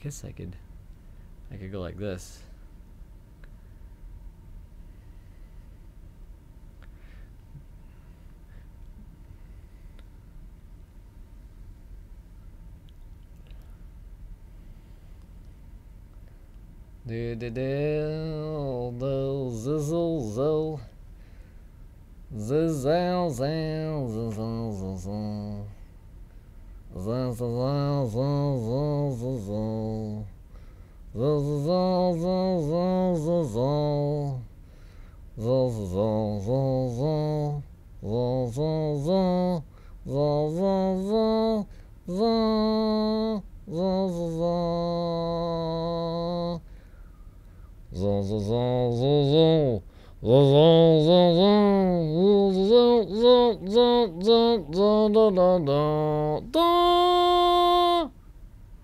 guess I could I could go like this. Do do do zizzle zill zizzle zill zizzle zizzle zizzle zizzle zizzle zizzle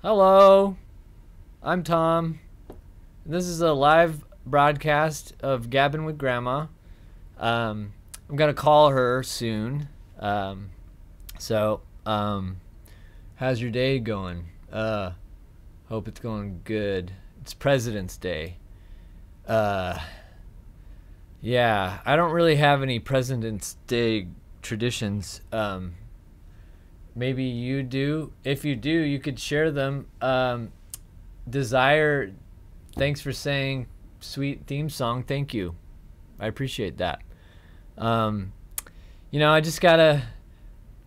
Hello, I'm Tom. This is a live broadcast of Gabbing with Grandma. Um, I'm gonna call her soon. Um, so um, how's your day going? Uh, hope it's going good. It's President's Day. Uh, yeah, I don't really have any President's Day traditions. Um, maybe you do. If you do, you could share them. Um, Desire, thanks for saying sweet theme song. Thank you. I appreciate that. Um, you know, I just gotta.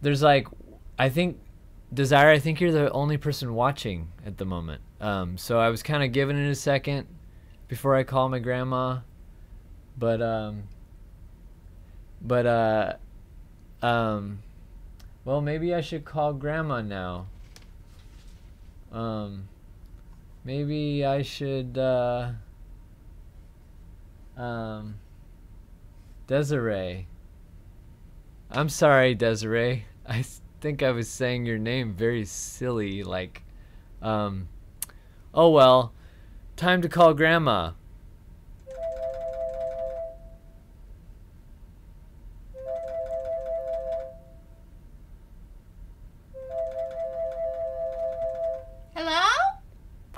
There's like, I think, Desire, I think you're the only person watching at the moment. Um, so I was kind of giving it a second before I call my grandma. But um but uh um well maybe I should call grandma now. Um maybe I should uh um Desiree. I'm sorry, Desiree. I think I was saying your name very silly like um oh well. Time to call Grandma.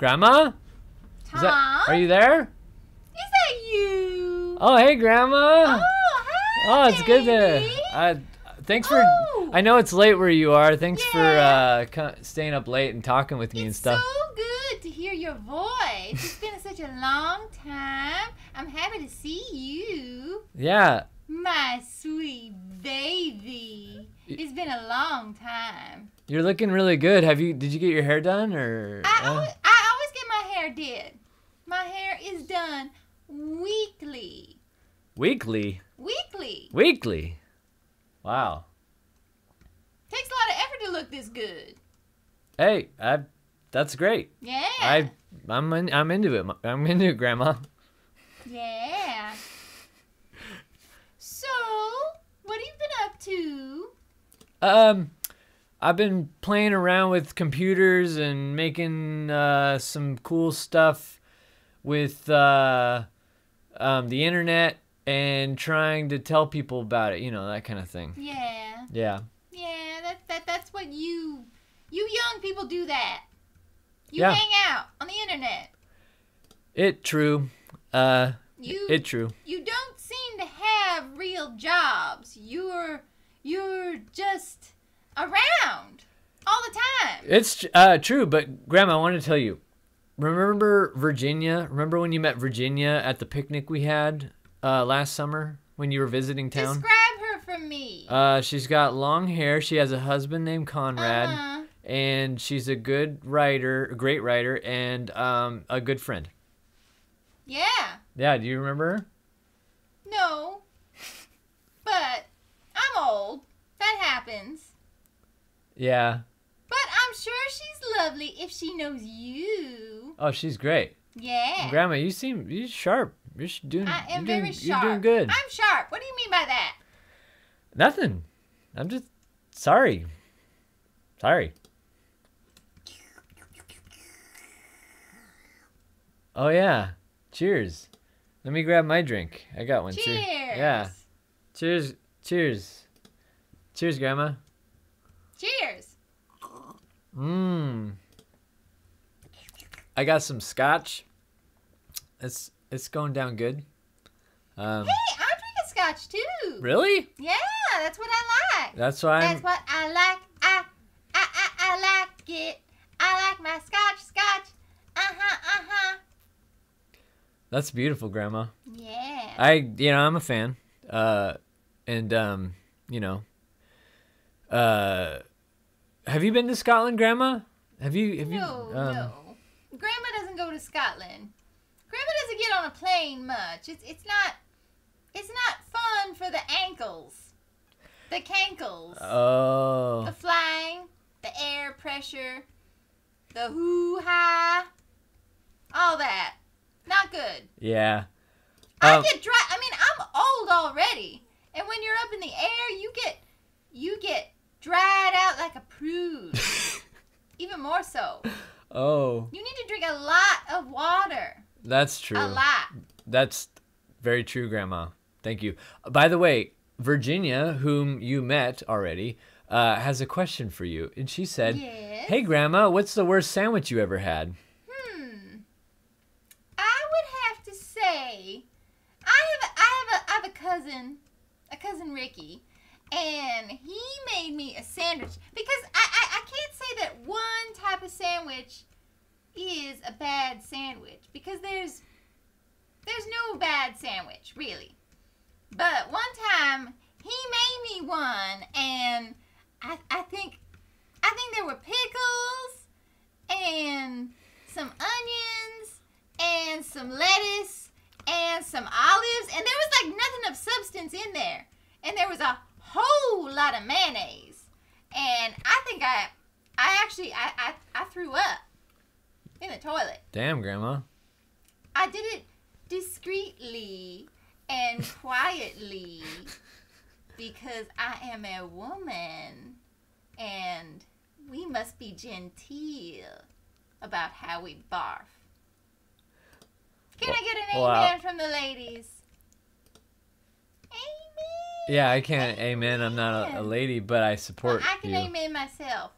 Grandma? Tom? That, are you there? Is that you? Oh, hey, Grandma. Oh, hi, Oh, it's good to. Uh, thanks for. Oh. I know it's late where you are. Thanks for uh, staying up late and talking with me and stuff. It's stuff. so good to hear your voice. It's been such a long time. I'm happy to see you. Yeah. My sweet baby. It's been a long time. You're looking really good. Have you? Did you get your hair done or? I, uh, always, I always get my hair did. My hair is done weekly. weekly. Weekly. Weekly. Wow. Takes a lot of effort to look this good. Hey, I. That's great. Yeah. I. I'm. In, I'm into it. I'm into it, Grandma. Yeah. So, what have you been up to? Um, I've been playing around with computers and making uh, some cool stuff with uh, um, the internet and trying to tell people about it. You know that kind of thing. Yeah. Yeah. Yeah, that, that that's what you you young people do that. You Yeah. hang out on the internet. It true. Uh, You it true. you don't seem to have real jobs. You're you're just around all the time. It's uh, true. But Grandma, I want to tell you. Remember Virginia? Remember when you met Virginia at the picnic we had uh, last summer when you were visiting town? Describe her for me. Uh, she's got long hair. She has a husband named Conrad, Uh-huh. and she's a good writer, a great writer, and um, a good friend. Yeah. Yeah, do you remember her? No. But I'm old. That happens. Yeah. But I'm sure she's lovely if she knows you. Oh, she's great. Yeah. Grandma, you seem you sharp. You're doing. I am you're very sharp. You're doing good. I'm sharp. What do you mean by that? Nothing. I'm just sorry. Sorry. Oh yeah. Cheers. Let me grab my drink. I got one too. Cheers. Yeah. Cheers. Cheers. Cheers, Grandma. Mmm. I got some scotch. It's it's going down good. Um, Hey, I'm drinking scotch too. really? Yeah, that's what I like. That's why I'm. That's what I like. I, I, I, I like it. I like my scotch, scotch. Uh huh, uh huh. That's beautiful, Grandma. Yeah. I you know I'm a fan. Uh, and um, you know. Uh, have you been to Scotland, Grandma? Have you? Have no, you? Um, no. Grandma doesn't go to Scotland. Grandma doesn't get on a plane much. It's it's not it's not fun for the ankles, the cankles, Oh. the flying, the air pressure, the hoo ha, all that. Not good. Yeah. I Um, get dry. I mean, I'm old already, and when you're up in the air, you get you get dried out like a prude. Even more so. oh, You need to drink a lot of water. that's true. A lot. That's very true, Grandma. Thank you. By the way, Virginia, whom you met already, uh, has a question for you, and she said, Yes. "Hey, Grandma, what's the worst sandwich you ever had?" Hmm. I would have to say, I have a, I have a, I have a cousin, a cousin Ricky, and he made me a sandwich. Because I, I, I can't say that one type of sandwich is a bad sandwich. Because there's there's no bad sandwich really. But one time he made me one and I, I think I think there were pickles and some onions and some lettuce and some olives and there was like nothing of substance in there. And there was a whole lot of mayonnaise. And i think i i actually i i, I threw up in the toilet. Damn, Grandma. i did it discreetly and quietly because i am a woman and we must be genteel about how we barf. Can i get an amen from the ladies? amen Yeah, I can't. Amen. I'm not a, a lady, but I support Well, I can you. amen myself.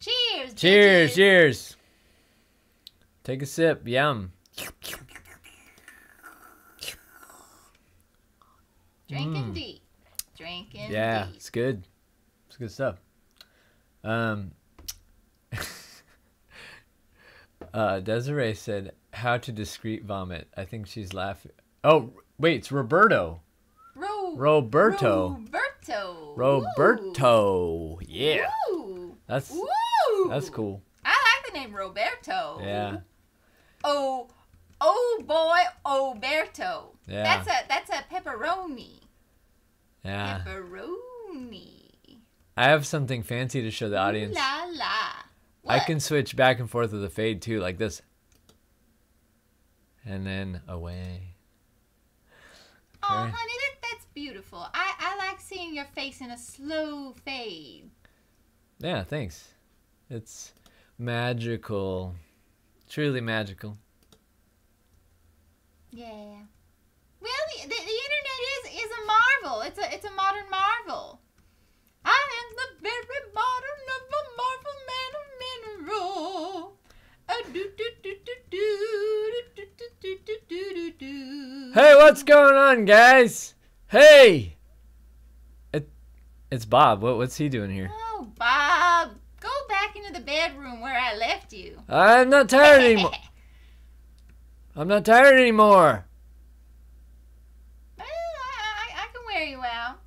Cheers. Cheers, bitches. cheers. Take a sip. Yum. Drinking Mm. deep. Drinking Yeah, it's good. It's good stuff. Um, uh, Desiree said, "How to discreet vomit." I think she's laughing. Oh, wait, it's Roberto. Ro- Roberto. Roberto. Roberto. Yeah, Ooh. that's Ooh. that's cool. I like the name Roberto. Yeah, Oh, oh boy, Oberto. Yeah. That's a that's a pepperoni. yeah. Pepperoni. I have something fancy to show the audience. La la. What? I can switch back and forth with a fade too, like this, and then away. Oh, honey, that, that's beautiful. I, I like seeing your face in a slow fade. Yeah, thanks. It's magical. Truly magical. Yeah. Well, the, the, the internet is is a marvel. It's a it's a modern marvel. I am the very modern of a marvel man of mineral. A do do do do do do Hey, what's going on, guys? Hey! It, it's Bob. What, what's he doing here? Oh, Bob, go back into the bedroom where I left you. I'm not tired anymore. I'm not tired anymore. Well, I, I, I can wear you out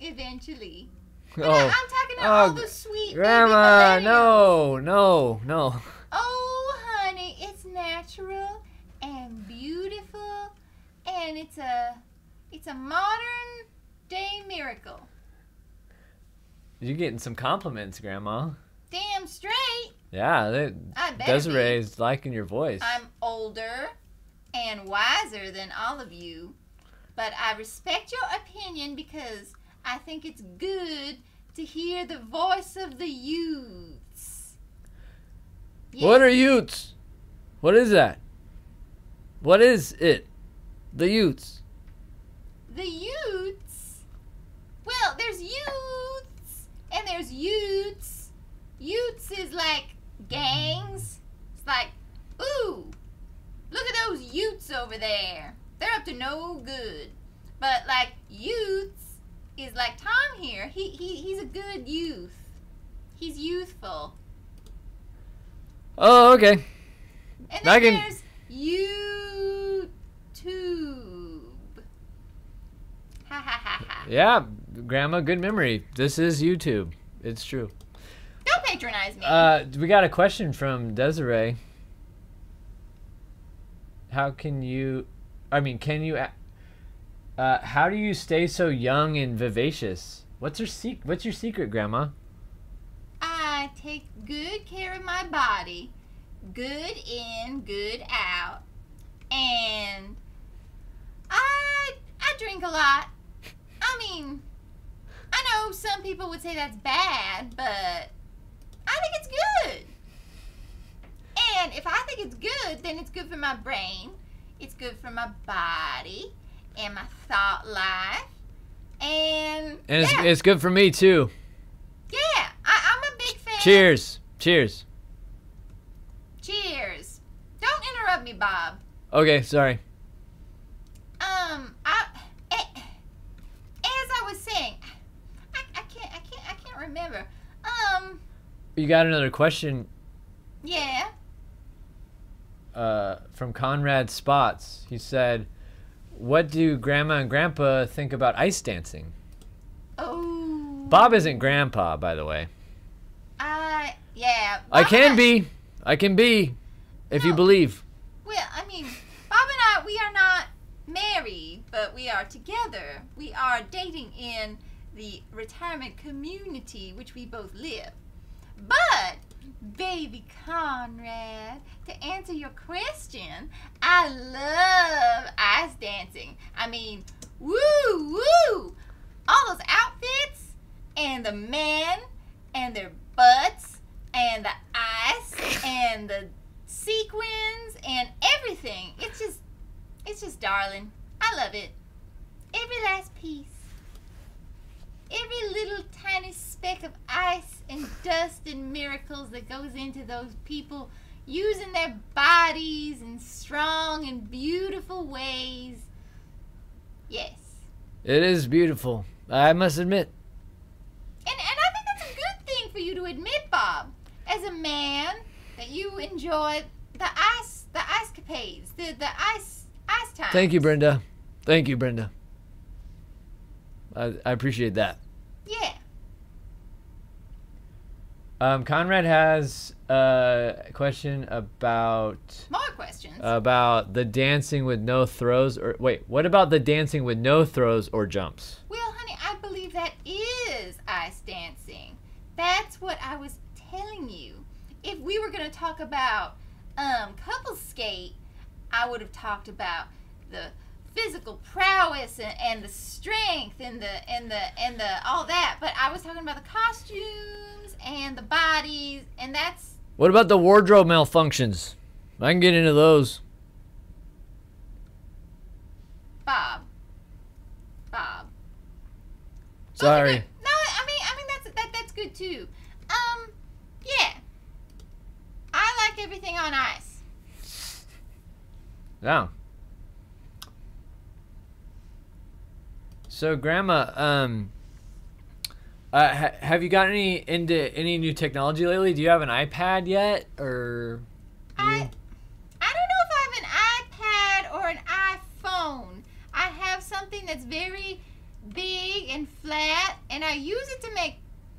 eventually. But Oh, I'm talking to oh, all oh, the sweet Grandma, no, no, no. Oh, honey, it's natural and beautiful, and it's a it's a modern day miracle. You're getting some compliments, Grandma. Damn straight. Yeah, they, I Desiree be. is liking your voice. I'm older and wiser than all of you, but I respect your opinion because I think it's good to hear the voice of the youths. What are youths? What is that? What is it? The Utes. The youths. Well, there's youths and there's youths. Youths is like gangs, it's like, ooh, look at those youths over there. They're up to no good. But like youths is like Tom here. He he he's a good youth. He's youthful. Oh, okay. And I then can- there's YouTube. Ha ha ha ha. Yeah, Grandma, good memory. This is YouTube. It's true. Don't patronize me. Uh, we got a question from Desiree. How can you? I mean, can you? Uh, how do you stay so young and vivacious? What's your sec- What's your secret, Grandma? I take good care of my body, good in, good out, and I I drink a lot. I mean, I know some people would say that's bad, but I think it's good. And if I think it's good, then it's good for my brain, it's good for my body, and my thought life, and And it's, yeah, it's good for me too. yeah, I, I'm a big fan. Cheers. Cheers. Cheers. Don't interrupt me, Bob. Okay, sorry. Um, I, eh, as I was saying, I, I can't, I can't, I can't remember. Um, You got another question yeah. uh, from Conrad Spots. He said, "What do Grandma and Grandpa think about ice dancing?" Oh. Bob isn't Grandpa, by the way. I, yeah. I can and be. I can be, if you believe. Well, I mean, Bob and I, we are not married, but we are together. We are dating in the retirement community which we both live. But, baby Conrad, to answer your question, I love ice dancing. I mean, woo, woo! All those outfits, and the men, and their butts, and the ice, and the sequins and everything. It's just, it's just darling. I love it. Every last piece. Every little tiny speck of ice and dust and miracles that goes into those people using their bodies in strong and beautiful ways. Yes. It is beautiful. I must admit. And, and I think that's a good thing for you to admit, Bob. As a man, that you enjoy the ice, the ice capades, the, the ice, ice time. Thank you, Brenda. Thank you, Brenda. I, I appreciate that. Yeah. Um, Conrad has a question about More questions. about the dancing with no throws or wait, what about the dancing with no throws or jumps? well, honey, I believe that is ice dancing. That's what I was telling you. If we were going to talk about um, couple skate, I would have talked about the physical prowess and, and the strength and the and the and the all that. But I was talking about the costumes and the bodies, and that's What about the wardrobe malfunctions? I can get into those. Bob. Bob. Sorry. No, I mean, I mean that's that that's good too. Um, yeah. I like everything on ice. Yeah. So, Grandma, um, uh, ha- have you gotten any into any new technology lately? Do you have an iPad yet, or? I I don't know if I have an iPad or an iPhone. I have something that's very big and flat, and I use it to make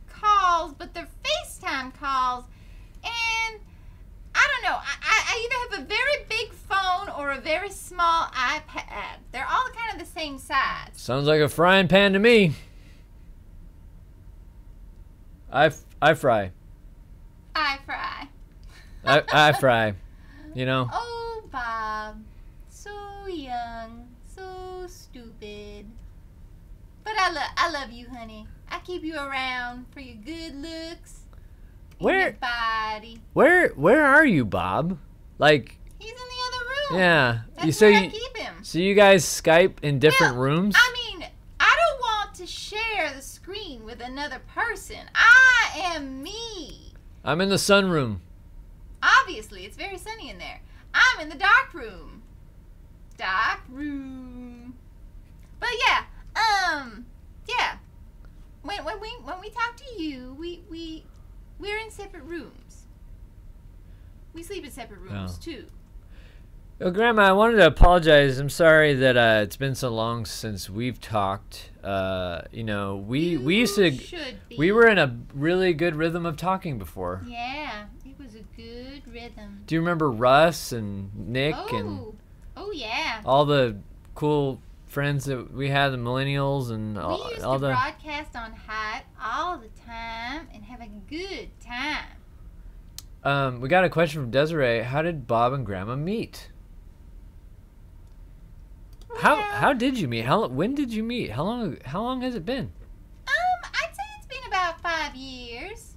calls, but they're FaceTime calls, and I don't know. I, I, I either have a very big phone or a very small iPad. They're all kind of the same size. Sounds like a frying pan to me. I, f- I fry. I fry. I, I fry. You know? Oh, Bob. So young. So stupid. But I, lo- I love you, honey. I keep you around for your good looks. Where- Your body. Where where are you, Bob? Like, He's in the room. yeah. That's you so you, keep him. so you guys Skype in different Well, rooms? I mean, I don't want to share the screen with another person. I am me. I'm in the sunroom. obviously, it's very sunny in there. I'm in the dark room. Dark room. But yeah, um, yeah. When when we when we talk to you, we we we're in separate rooms. We sleep in separate rooms Oh. too. Well, Grandma, I wanted to apologize. I'm sorry that uh, it's been so long since we've talked. Uh, you know, we we used to we were in a really good rhythm of talking before. Yeah, it was a good rhythm. Do you remember Russ and Nick oh, and oh yeah. all the cool friends that we had, the millennials and all, we used all to the broadcast on Hype all the time and have a good time. Um, we got a question from Desiree. How did Bob and Grandma meet? How how did you meet? How when did you meet? How long how long has it been? Um, I'd say it's been about five years.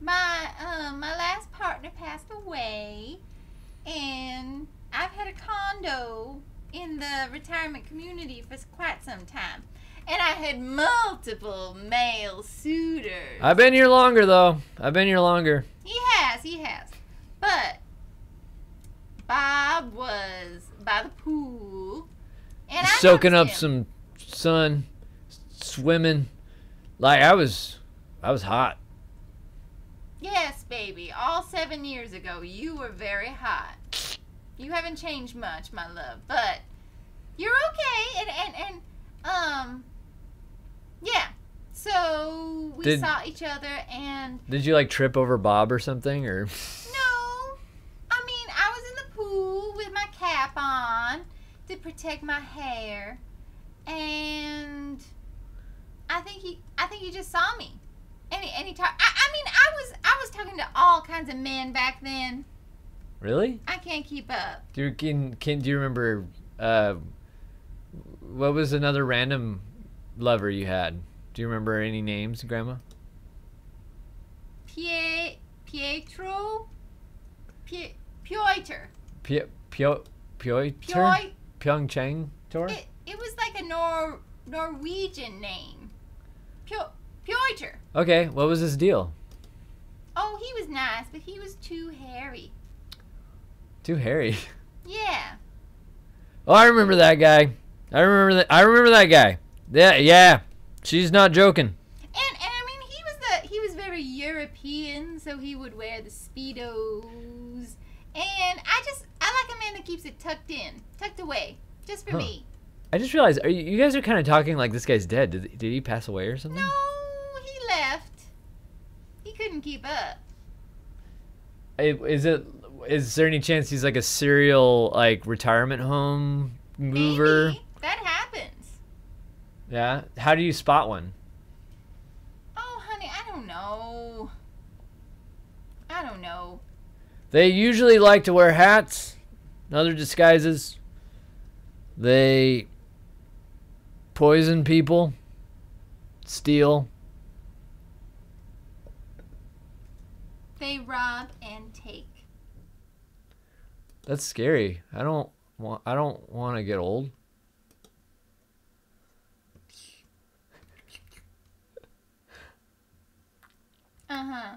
My um my last partner passed away, and I've had a condo in the retirement community for quite some time, and I had multiple male suitors. I've been here longer though. I've been here longer. He has, he has. But Bob was by the pool. Soaking up some sun, swimming. Like I was I was hot. Yes, baby. All seven years ago, you were very hot. You haven't changed much, my love, but you're okay. And and and um, yeah. So we Did- saw each other, and Did you like trip over Bob or something or no, I mean I was in the pool with my cap on protect my hair, and I think he I think he just saw me. And he, and he talked. I, I mean, I was I was talking to all kinds of men back then. Really? I can't keep up. Do you can, can do you remember uh what was another random lover you had? Do you remember any names, Grandma? Pie, Pietro, Pie, Piotr, Pio Pio? Piotr. Pyeongchang tour? It, it was like a Nor Norwegian name. Pio, Piotr. Okay, what was his deal? Oh, he was nice, but he was too hairy. Too hairy. Yeah. Oh, I remember that guy. I remember that. I remember that guy. Yeah, yeah. She's not joking. And and I mean he was the he was very European, so he would wear the speedos. And I just I like a man that keeps it tucked in, tucked away, just for Huh. me. I just realized are you, you guys are kind of talking like this guy's dead. Did, did he pass away or something? No, he left. He couldn't keep up. Is it? Is there any chance he's like a serial like retirement home mover? Maybe. That happens. Yeah. How do you spot one? Oh, honey, I don't know. I don't know. They usually like to wear hats, and other disguises. They poison people, steal. They rob and take. That's scary. I don't want. I don't want to get old. Uh huh.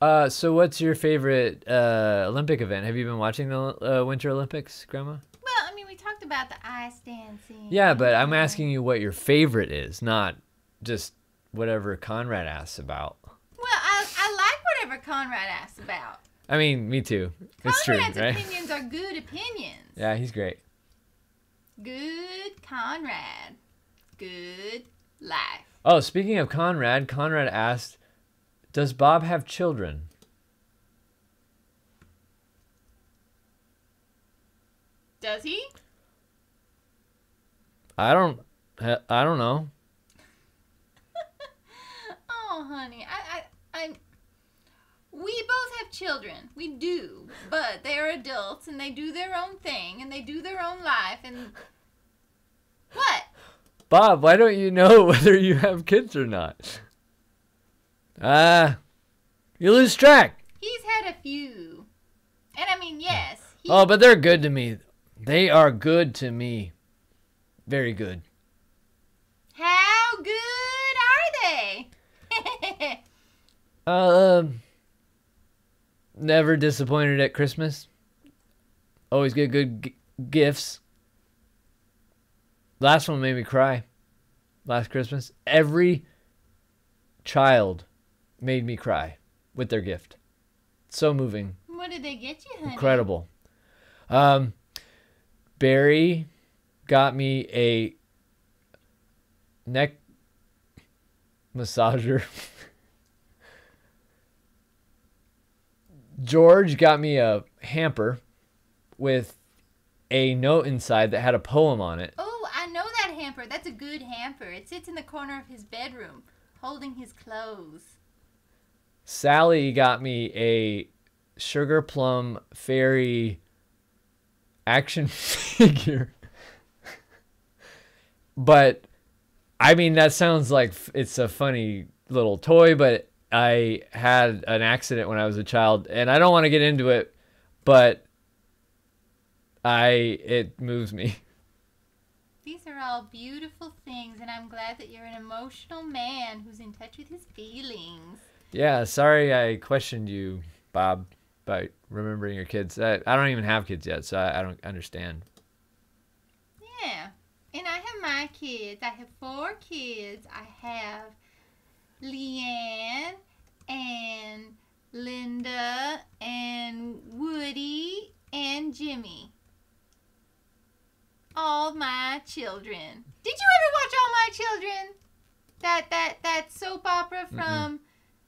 Uh, so what's your favorite uh, Olympic event? Have you been watching the uh, Winter Olympics, Grandma? Well, I mean, we talked about the ice dancing. Yeah, but I'm asking you what your favorite is, not just whatever Conrad asks about. Well, I, I like whatever Conrad asks about. I mean, me too. It's true, Conrad's right? opinions are good opinions. Yeah, he's great. Good Conrad. Good life. Oh, speaking of Conrad, Conrad asked, "Does Bob have children?" Does he? I don't. I don't know. Oh, honey, I, I, I. We both have children. We do, but they are adults and they do their own thing and they do their own life and. What? Bob, why don't you know whether you have kids or not? Ah, you lose track. He's had a few, and I mean, yes. He, Oh, but they're good to me. They are good to me. Very good. How good are they? Um, never disappointed at Christmas. Always get good g- gifts. Last one made me cry. Last Christmas, every child made me cry with their gift. So moving, What did they get you, honey? incredible. Um, Barry got me a neck massager. George got me a hamper with a note inside that had a poem on it. Oh, I know that hamper. That's a good hamper. It sits in the corner of his bedroom, holding his clothes. Sally got me a sugar plum fairy action figure. but I mean that sounds like it's a funny little toy, but I had an accident when I was a child and I don't want to get into it, but I it moves me. These are all beautiful things, and I'm glad that you're an emotional man who's in touch with his feelings. Yeah, sorry I questioned you, Bob, about remembering your kids. I, I don't even have kids yet, so I, I don't understand. Yeah. And I have my kids. I have four kids. I have Leanne and Linda and Woody and Jimmy. All my children. Did you ever watch All My Children? That that that soap opera from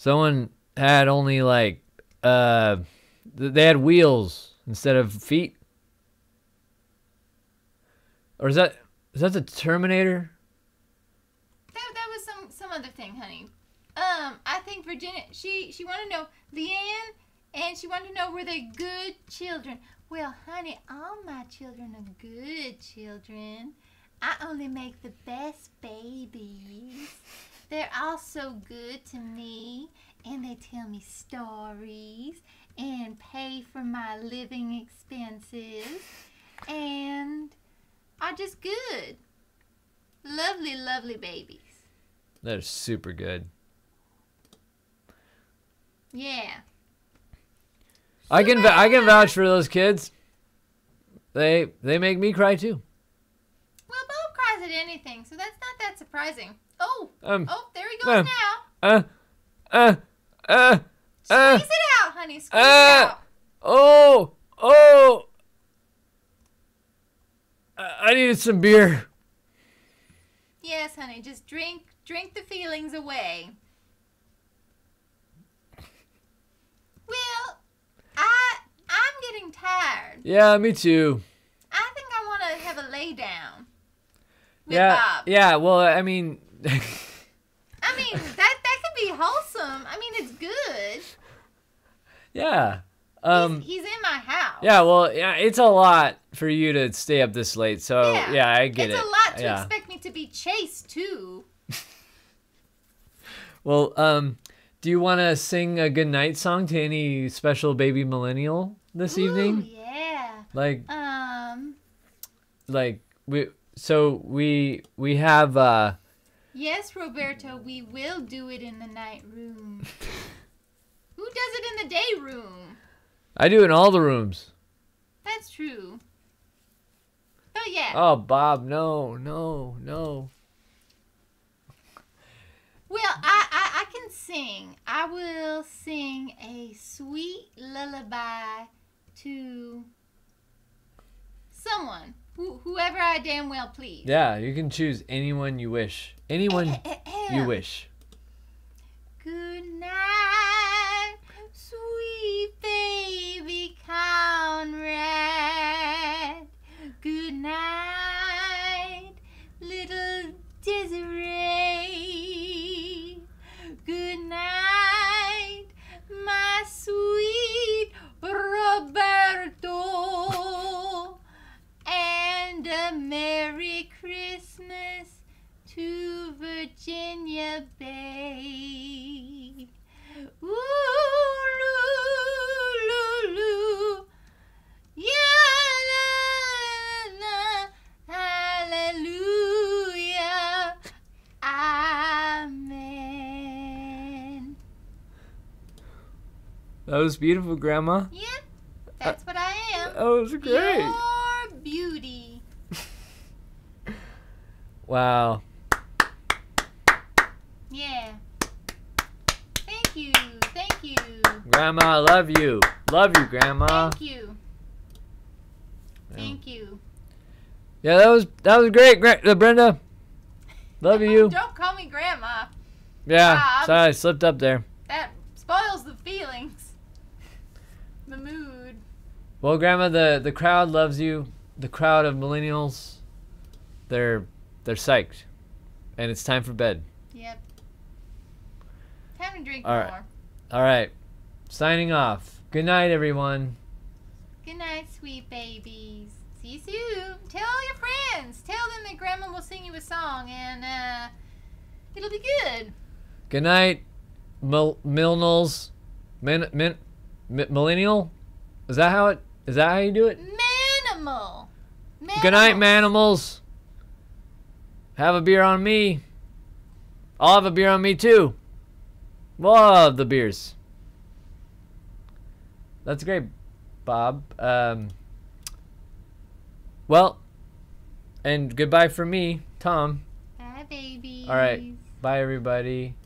someone had only like uh they had wheels instead of feet? Or is that is that the Terminator? that that was some some other thing, honey. Um, I think Virginia. She she wanted to know Leanne, and she wanted to know were they good children. Well, honey, all my children are good children. I only make the best babies. They're all so good to me, and they tell me stories and pay for my living expenses, and are just good. Lovely, lovely babies. They're super good. Yeah. I can I can vouch for those kids. They they make me cry too. Well, Bob cries at anything, so that's not that surprising. Oh, Um oh, there he goes um, now. uh uh uh uh Squeeze it out, honey. Squeeze uh, it out. oh oh I I needed some beer. Yes, honey. Just drink, drink the feelings away. Well, I, I'm getting tired. Yeah, me too. I think I want to have a lay down with yeah, Bob. yeah. Well, I mean, I mean, that that could be wholesome. I mean, it's good. yeah, um, he's, he's in my house. yeah. Well, yeah, it's a lot for you to stay up this late. So yeah, I get it's it. It's a lot to yeah. expect me to be chased too. Well, um, do you want to sing a good night song to any special baby millennial this Ooh, evening? Yeah. Like, Um. like we. So we we have uh Yes, Roberto, we will do it in the night room. Who does it in the day room? I do in all the rooms. That's true. Oh yeah. Oh, Bob, no, no, no. Well, I, I I can sing. I will sing a sweet lullaby to someone, who, whoever I damn well please. Yeah, you can choose anyone you wish. Anyone eh, eh, eh, you wish. The bay. Ooh, loo, loo, loo. Yeah, la, la, hallelujah. Amen. That was beautiful, Grandma. Yep, uh, that's what I am. That was great. Your beauty. Wow. Yeah. Thank you. Thank you. Grandma, I love you. Love you, Grandma. Thank you. Thank you. Yeah, that was that was great, Gra- uh, Brenda. Love you. Don't call me grandma. Yeah, Bob. sorry, I slipped up there. That spoils the feelings. The mood. Well, Grandma, the the crowd loves you. The crowd of millennials, they're they're psyched, and it's time for bed. Yep. Time to drink All right. more. All right, signing off. Good night, everyone. Good night, sweet babies. See you soon. Tell your friends. Tell them that grandma will sing you a song and uh it'll be good. Good night, mil- millennials. Min, min, mi- millennial. Is that how it? Is that how you do it? Manimal. Good night, manimals. Have a beer on me. I'll have a beer on me too. Love the beers. That's great, Bob. Um, well, and goodbye for me, Tom. Bye, babies. All right. Bye, everybody.